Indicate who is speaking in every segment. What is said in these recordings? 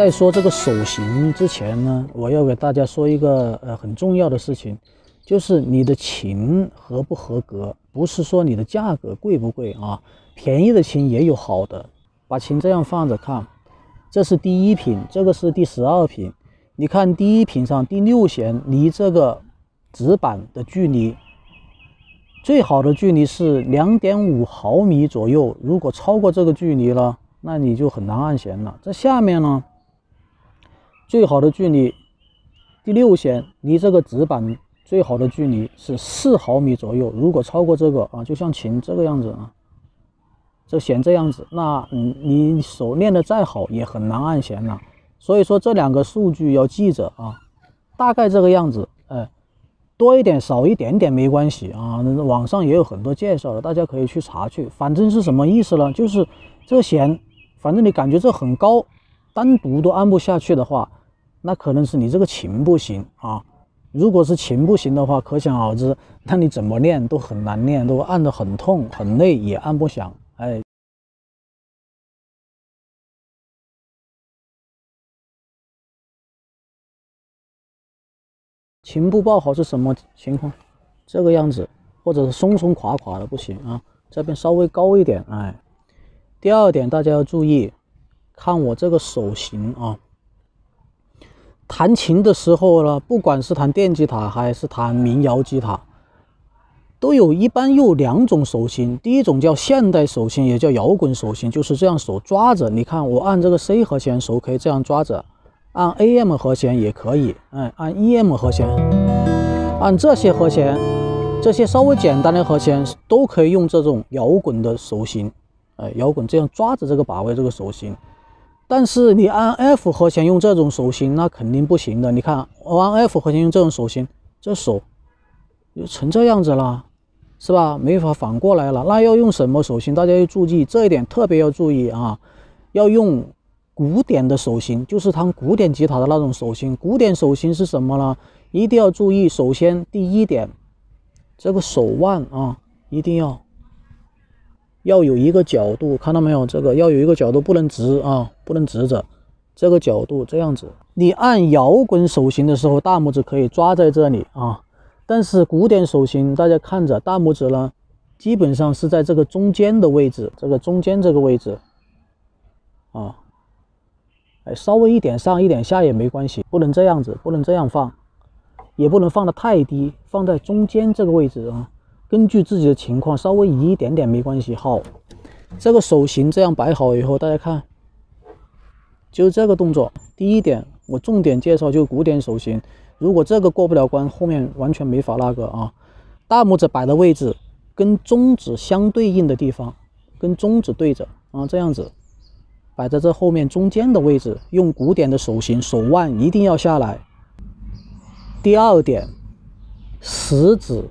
Speaker 1: 在说这个手型之前呢，我要给大家说一个呃很重要的事情，就是你的琴合不合格，不是说你的价格贵不贵啊，便宜的琴也有好的。把琴这样放着看，这是第一品，这个是第十二品。你看第一品上第六弦离这个指板的距离，最好的距离是两点五毫米左右。如果超过这个距离了，那你就很难按弦了。这下面呢？最好的距离，第六弦离这个指板最好的距离是四毫米左右。如果超过这个啊，就像琴这个样子啊，这弦这样子，那嗯，你手练的再好也很难按弦了。所以说这两个数据要记着啊，大概这个样子，哎，多一点少一点点没关系啊。网上也有很多介绍的，大家可以去查去。反正是什么意思呢？就是这弦，反正你感觉这很高，单独都按不下去的话。那可能是你这个琴不行啊，如果是琴不行的话，可想而知，那你怎么练都很难练，都按得很痛很累，也按不响。哎，琴不抱好是什么情况？这个样子，或者是松松垮垮的不行啊，这边稍微高一点。哎，第二点大家要注意，看我这个手型啊。弹琴的时候呢，不管是弹电吉他还是弹民谣吉他，都有一般有两种手型。第一种叫现代手型，也叫摇滚手型，就是这样手抓着。你看我按这个 C 和弦，手可以这样抓着；按 AM 和弦也可以，哎，按 EM 和弦，按这些和弦，这些稍微简单的和弦都可以用这种摇滚的手型，哎，摇滚这样抓着这个把位这个手型。但是你按 F 和弦用这种手型，那肯定不行的。你看，我按 F 和弦用这种手型，这手就成这样子了，是吧？没法反过来了。那要用什么手型？大家要注意这一点，特别要注意啊！要用古典的手型，就是弹古典吉他的那种手型。古典手型是什么呢？一定要注意，首先第一点，这个手腕啊，一定要。要有一个角度，看到没有？这个要有一个角度，不能直啊，不能直着。这个角度这样子，你按摇滚手型的时候，大拇指可以抓在这里啊。但是古典手型，大家看着，大拇指呢，基本上是在这个中间的位置，这个中间这个位置啊。哎，稍微一点上一点下也没关系，不能这样子，不能这样放，也不能放的太低，放在中间这个位置啊。根据自己的情况，稍微移一点点没关系。好，这个手型这样摆好以后，大家看，就这个动作。第一点，我重点介绍就古典手型。如果这个过不了关，后面完全没法那个啊。大拇指摆的位置跟中指相对应的地方，跟中指对着啊，这样子摆在这后面中间的位置。用古典的手型，手腕一定要下来。第二点，食指。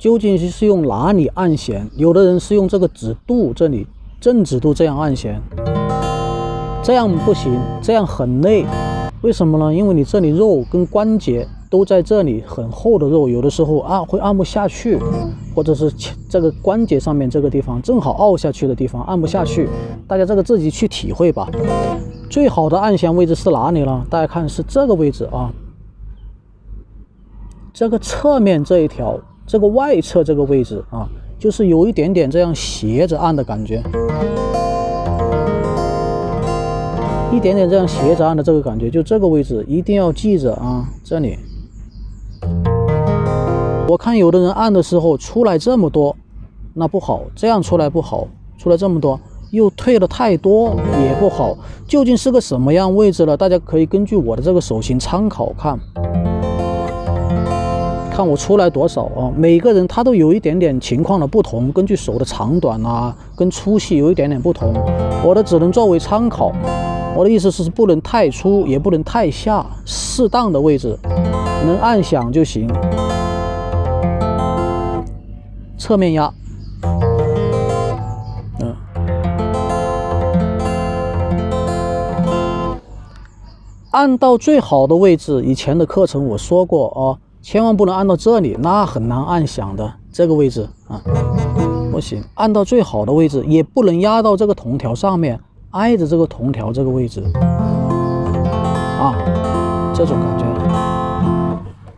Speaker 1: 究竟是用哪里按弦？有的人是用这个指肚这里正指肚这样按弦，这样不行，这样很累。为什么呢？因为你这里肉跟关节都在这里，很厚的肉，有的时候按会按不下去，或者是这个关节上面这个地方正好凹下去的地方按不下去。大家这个自己去体会吧。最好的按弦位置是哪里呢？大家看是这个位置啊，这个侧面这一条。这个外侧这个位置啊，就是有一点点这样斜着按的感觉，一点点这样斜着按的这个感觉，就这个位置一定要记着啊。这里，我看有的人按的时候出来这么多，那不好，这样出来不好，出来这么多又退的太多也不好。究竟是个什么样位置呢？大家可以根据我的这个手型参考看。看我出来多少啊？每个人他都有一点点情况的不同，根据手的长短啊，跟粗细有一点点不同。我的只能作为参考。我的意思是不能太粗，也不能太下，适当的位置，能按响就行。侧面压，嗯，按到最好的位置。以前的课程我说过啊。千万不能按到这里，那很难按响的。这个位置啊，不行，按到最好的位置，也不能压到这个铜条上面，挨着这个铜条这个位置。啊，这种感觉。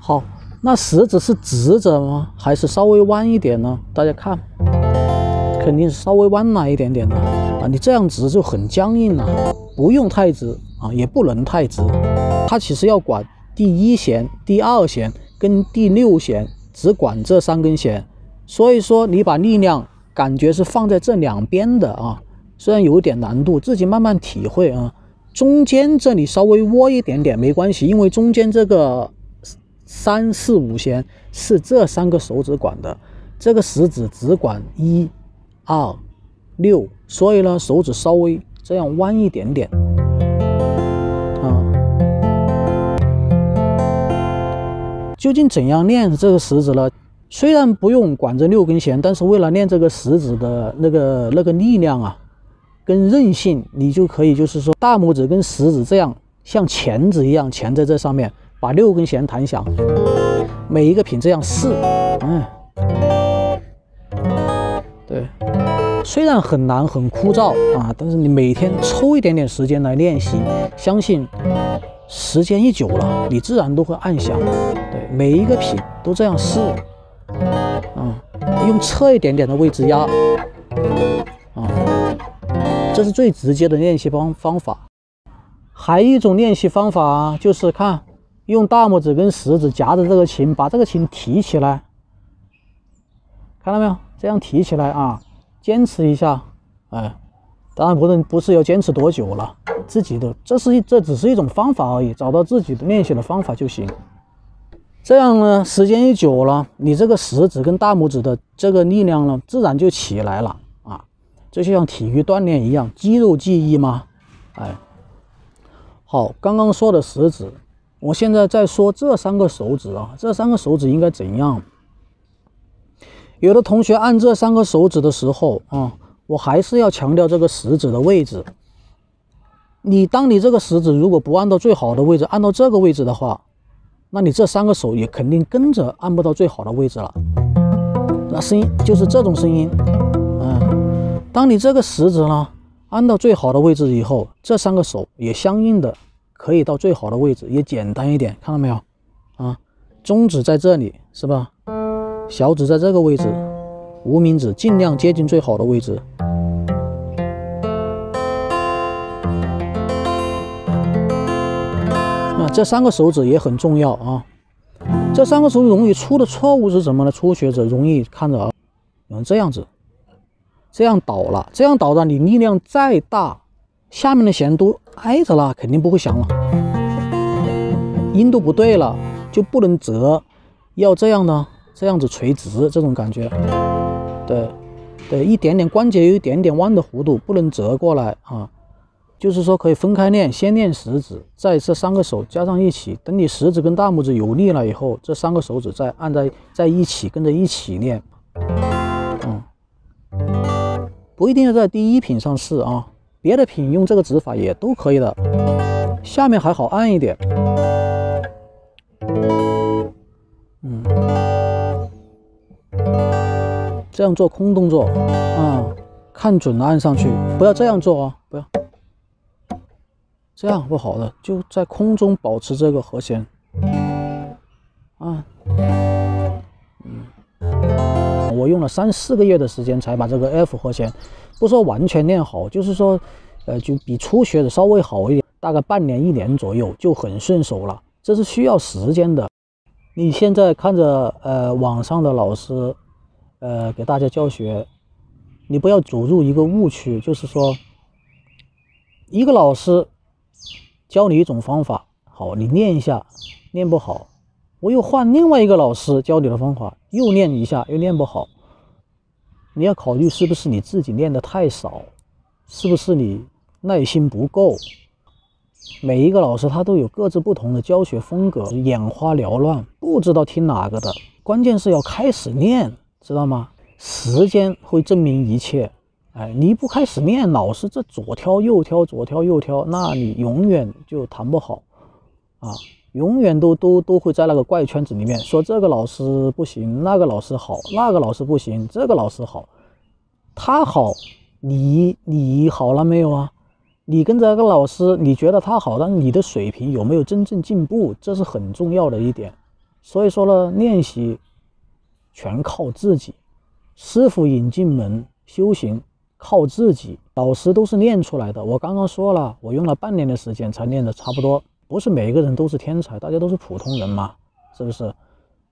Speaker 1: 好，那食指是直着吗？还是稍微弯一点呢？大家看，肯定是稍微弯了一点点的啊。你这样直就很僵硬了，不用太直啊，也不能太直。它其实要管第一弦、第二弦跟第六弦，只管这三根弦。所以说，你把力量感觉是放在这两边的啊，虽然有点难度，自己慢慢体会啊。中间这里稍微窝一点点没关系，因为中间这个三四五弦是这三个手指管的，这个食指只管一、二、六，所以呢，手指稍微这样弯一点点究竟怎样练这个食指呢？虽然不用管这六根弦，但是为了练这个食指的那个那个力量啊，跟韧性，你就可以就是说大拇指跟食指这样像钳子一样钳在这上面，把六根弦弹响，每一个品这样试，嗯，对，虽然很难很枯燥啊，但是你每天抽一点点时间来练习，相信时间一久了，你自然都会按响。对，每一个品都这样试。啊，用侧一点点的位置压，啊，这是最直接的练习方方法。还有一种练习方法就是看，用大拇指跟食指夹着这个琴，把这个琴提起来，看到没有？这样提起来啊，坚持一下，哎，当然不能不是要坚持多久了，自己的这是一这只是一种方法而已，找到自己的练习的方法就行。这样呢，时间一久了，你这个食指跟大拇指的这个力量呢，自然就起来了啊。这就像体育锻炼一样，肌肉记忆吗？哎，好，刚刚说的食指，我现在在说这三个手指啊，这三个手指应该怎样？有的同学按这三个手指的时候啊，我还是要强调这个食指的位置。你当你这个食指如果不按到最好的位置，按到这个位置的话。那你这三个手也肯定跟着按不到最好的位置了，那声音就是这种声音，嗯，当你这个食指呢按到最好的位置以后，这三个手也相应的可以到最好的位置，也简单一点，看到没有？啊，中指在这里是吧？小指在这个位置，无名指尽量接近最好的位置。这三个手指也很重要啊！这三个手指容易出的错误是什么呢？初学者容易看着啊，用这样子，这样倒了，这样倒了，你力量再大，下面的弦都挨着了，肯定不会响了，音都不对了，就不能折，要这样呢，这样子垂直，这种感觉，对，对，一点点关节有一点点弯的弧度，不能折过来啊。就是说可以分开练，先练食指，再这三个手加上一起。等你食指跟大拇指有力了以后，这三个手指再按在在一起，跟着一起练。嗯，不一定要在第一品上试啊，别的品用这个指法也都可以的。下面还好按一点。嗯，这样做空动作啊，看准了按上去，不要这样做啊，不要。这样不好的，就在空中保持这个和弦，啊，嗯，我用了三四个月的时间才把这个 F 和弦，不说完全练好，就是说，呃，就比初学的稍微好一点，大概半年一年左右就很顺手了。这是需要时间的。你现在看着呃网上的老师，呃给大家教学，你不要走入一个误区，就是说，一个老师。教你一种方法，好，你练一下，练不好，我又换另外一个老师教你的方法，又练一下，又练不好。你要考虑是不是你自己练的太少，是不是你耐心不够？每一个老师他都有各自不同的教学风格，眼花缭乱，不知道听哪个的。关键是要开始练，知道吗？时间会证明一切。哎，你不开始练，老是这左挑右挑，左挑右挑，那你永远就弹不好啊！永远都都都会在那个怪圈子里面，说这个老师不行，那个老师好，那个老师不行，这个老师好，他好，你你好了没有啊？你跟这个老师，你觉得他好，但你的水平有没有真正进步，这是很重要的一点。所以说呢，练习全靠自己，师傅引进门，修行靠自己，老师都是练出来的。我刚刚说了，我用了半年的时间才练的差不多，不是每一个人都是天才，大家都是普通人嘛，是不是？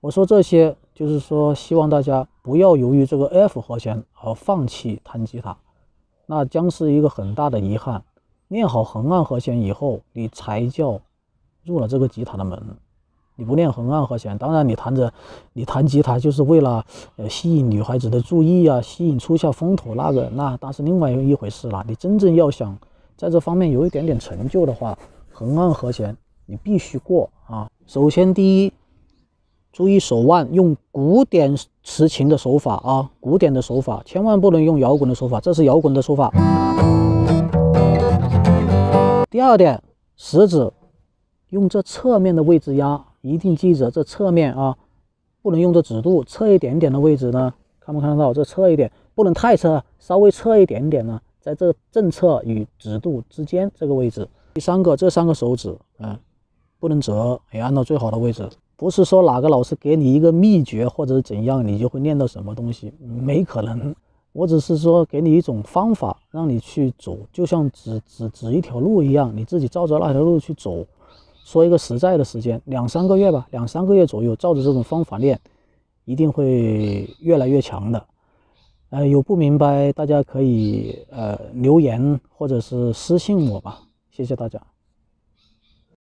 Speaker 1: 我说这些就是说，希望大家不要由于这个 F 和弦而放弃弹吉他，那将是一个很大的遗憾。练好横按和弦以后，你才叫入了这个吉他的门。你不练横按和弦，当然你弹着，你弹吉他就是为了呃吸引女孩子的注意啊，吸引初夏风头那个那那是另外一回事了。你真正要想在这方面有一点点成就的话，横按和弦你必须过啊。首先第一，注意手腕，用古典持琴的手法啊，古典的手法，千万不能用摇滚的手法，这是摇滚的手法。第二点，食指用这侧面的位置压，一定记着这侧面啊，不能用这指肚，侧一点点的位置呢，看没看得到？这侧一点，不能太侧，稍微侧一点点呢，在这正侧与指肚之间这个位置。第三个，这三个手指，嗯，不能折，也按到最好的位置。不是说哪个老师给你一个秘诀或者怎样，你就会练到什么东西，没可能。我只是说给你一种方法，让你去走，就像指指指一条路一样，你自己照着那条路去走。说一个实在的时间，两三个月吧，两三个月左右，照着这种方法练，一定会越来越强的。呃，有不明白，大家可以呃留言或者是私信我吧，谢谢大家。